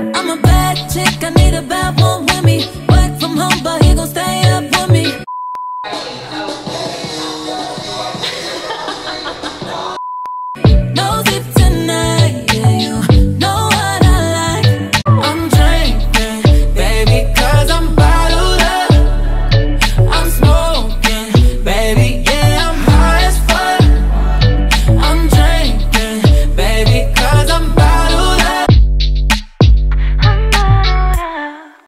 I'm a bad chick, I need a bad one